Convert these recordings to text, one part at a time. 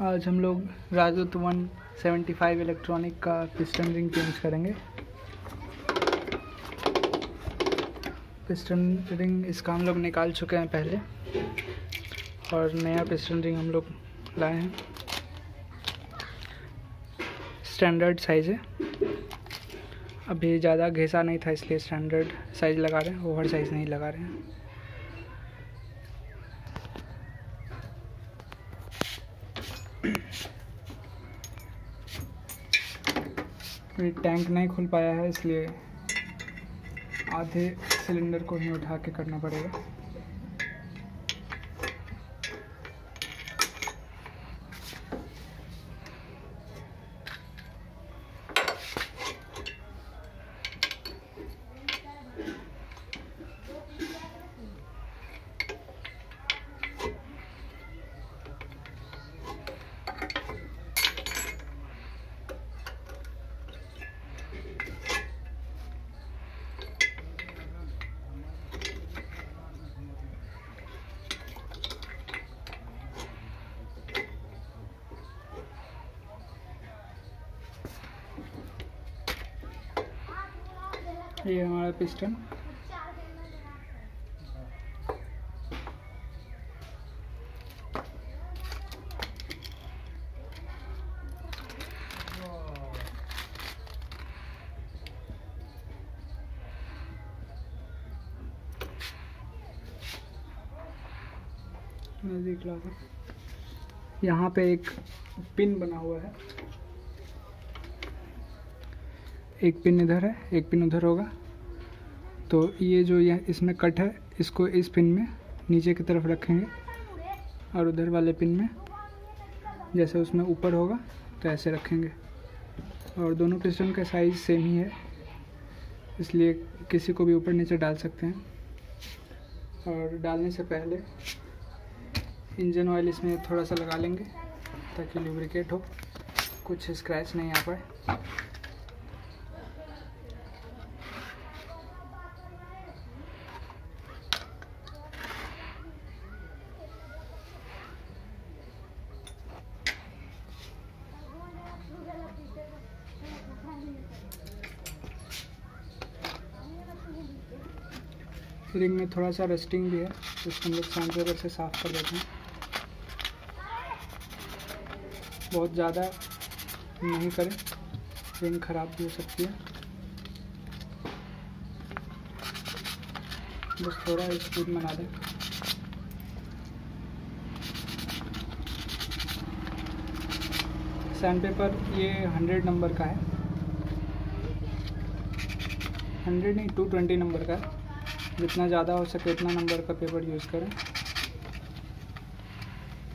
आज हम लोग Rajdoot one seventy five electronic का पिस्टन रिंग चेंज करेंगे। पिस्टन रिंग इसका हम लोग निकाल चुके हैं पहले, और नया पिस्टन रिंग हम लोग लाए हैं। स्टैंडर्ड साइज़ है। अभी ज़्यादा घिसा नहीं था, इसलिए स्टैंडर्ड साइज़ लगा रहे हैं, ओवर साइज़ नहीं लगा रहे हैं। ये टैंक नहीं खुल पाया है, इसलिए आधे सिलेंडर को ही उठा के करना पड़ेगा। ये हमारा पिस्टन। नज़दीक यहाँ पे एक पिन बना हुआ है। एक पिन इधर है, एक पिन उधर होगा। तो ये जो यह इसमें कट है, इसको इस पिन में नीचे की तरफ़ रखेंगे और उधर वाले पिन में, जैसे उसमें ऊपर होगा तो ऐसे रखेंगे। और दोनों पिस्टन का साइज़ सेम ही है, इसलिए किसी को भी ऊपर नीचे डाल सकते हैं। और डालने से पहले इंजन ऑयल इसमें थोड़ा सा लगा लेंगे, ताकि लुब्रिकेट हो, कुछ स्क्रैच नहीं आ पाए। रिंग में थोड़ा सा रस्टिंग भी है उसको हम लोग सैंड पेपर से साफ़ कर देते हैं। बहुत ज़्यादा नहीं करें रिंग ख़राब भी हो सकती है। बस थोड़ा स्पीड बना दें। सैंड पेपर ये हंड्रेड नंबर का है। हंड्रेड नहीं टू ट्वेंटी नंबर का है। जितना ज़्यादा हो सके उतना नंबर का पेपर यूज़ करें।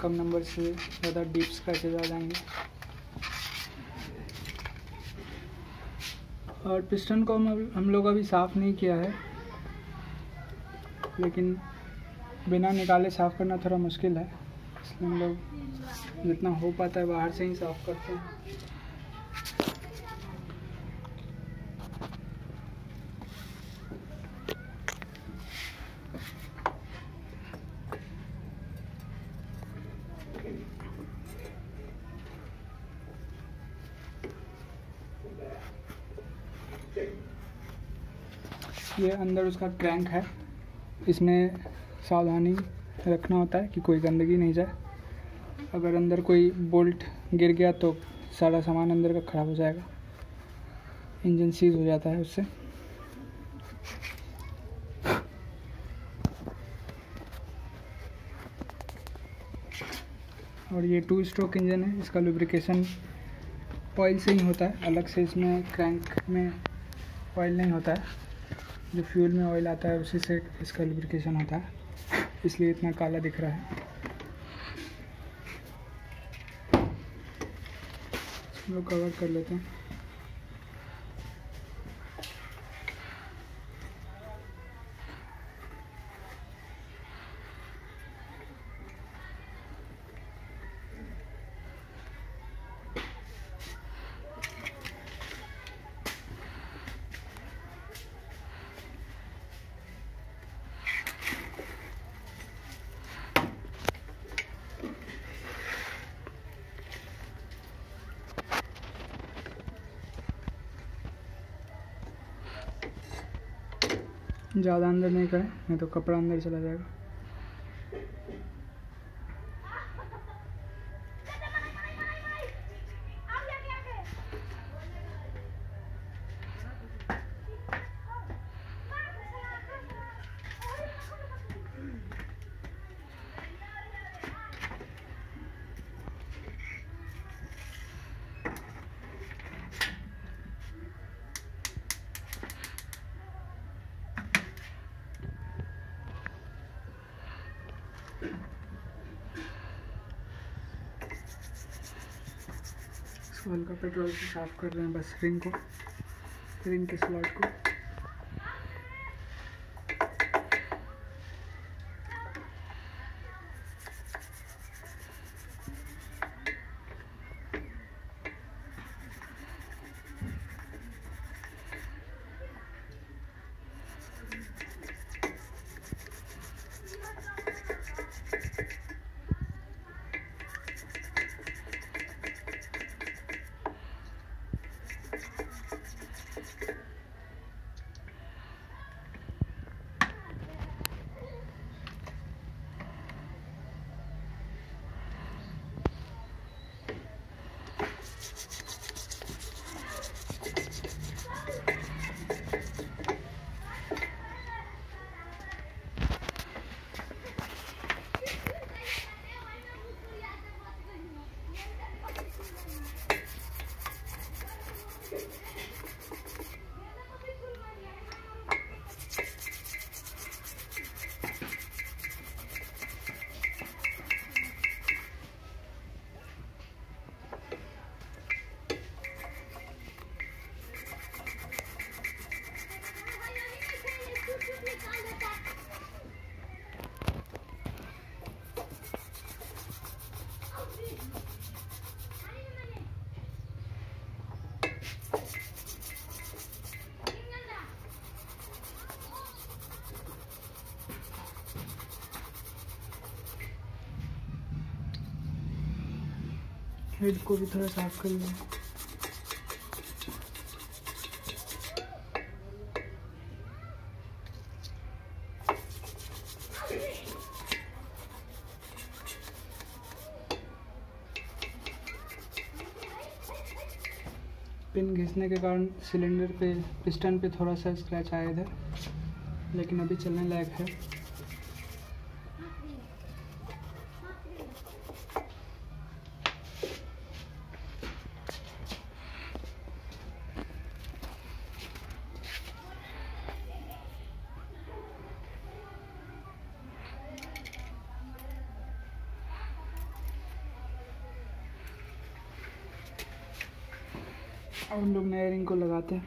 कम नंबर से ज़्यादा डीप स्क्रैचेज आ जाएँगे और पिस्टन को हम हम लोग अभी साफ़ नहीं किया है, लेकिन बिना निकाले साफ़ करना थोड़ा मुश्किल है, इसलिए हम लोग जितना हो पाता है बाहर से ही साफ़ करते हैं। ये अंदर उसका क्रैंक है। इसमें सावधानी रखना होता है कि कोई गंदगी नहीं जाए। अगर अंदर कोई बोल्ट गिर गया तो सारा सामान अंदर का ख़राब हो जाएगा। इंजन सीज हो जाता है उससे। और ये टू स्ट्रोक इंजन है, इसका लुब्रिकेशन ऑयल से ही होता है। अलग से इसमें क्रैंक में ऑयल नहीं होता है। जो फ्यूल में ऑयल आता है, उसी से इसका लुब्रिकेशन होता है। इसलिए इतना काला दिख रहा है। लोग कवर कर लेते हैं। ज़्यादा अंदर नहीं करें नहीं तो कपड़ा अंदर चला जाएगा। हल्का पेट्रोल से साफ़ कर रहे हैं बस रिंग को रिंग के स्लॉट को। हेड को भी थोड़ा साफ़ कर लें। पिन घिसने के कारण सिलेंडर पे पिस्टन पे थोड़ा सा स्क्रैच आया इधर, लेकिन अभी चलने लायक है। अब हम लोग नए रिंग को लगाते हैं।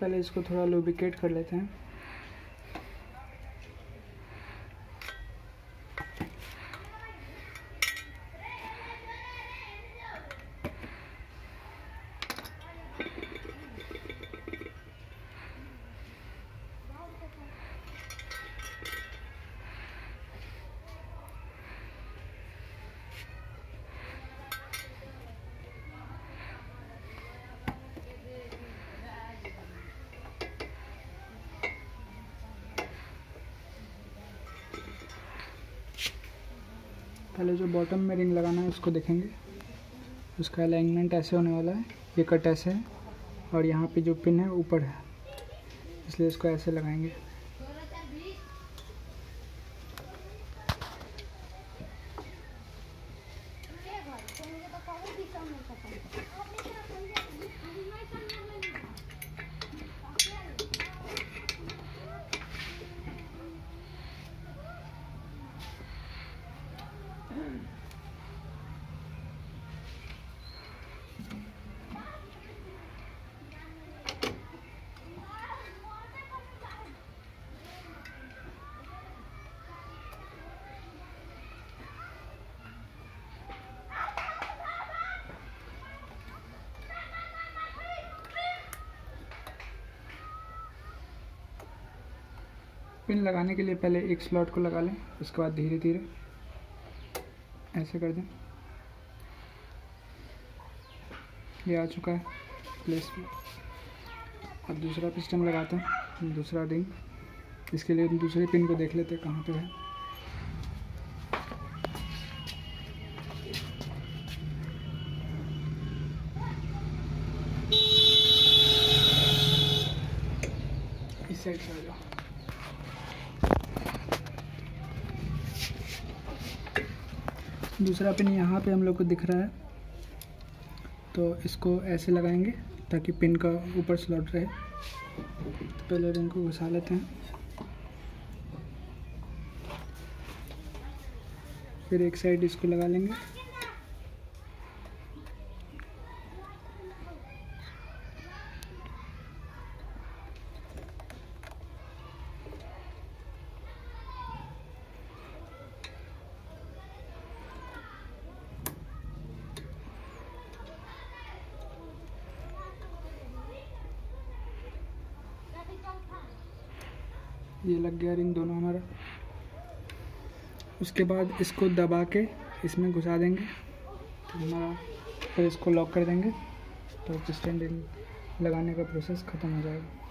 पहले इसको थोड़ा लुब्रिकेट कर लेते हैं। पहले जो बॉटम में रिंग लगाना है, उसको देखेंगे। उसका अलाइनमेंट ऐसे होने वाला है। ये कट ऐसे है और यहाँ पे जो पिन है, ऊपर है। इसलिए इसको ऐसे लगाएँगे। पिन लगाने के लिए पहले एक स्लॉट को लगा लें, उसके बाद धीरे धीरे ऐसे कर दें। ये आ चुका है प्लेस अब दूसरा पिस्टन लगाते हैं, दूसरा रिंग इसके लिए हम दूसरे पिन को देख लेते हैं कहाँ पे है। इस साइड से आ जाओ। दूसरा पिन यहाँ पे हम लोग को दिख रहा है। तो इसको ऐसे लगाएँगे ताकि पिन का ऊपर स्लॉट रहे। तो पहले रिंग को घुसा लेते हैं। फिर एक साइड इसको लगा लेंगे। ये लग गया रिंग दोनों हमारा। उसके बाद इसको दबा के इसमें घुसा देंगे। तो हमारा फिर इसको लॉक कर देंगे। तो पिस्टन रिंग लगाने का प्रोसेस ख़त्म हो जाएगा।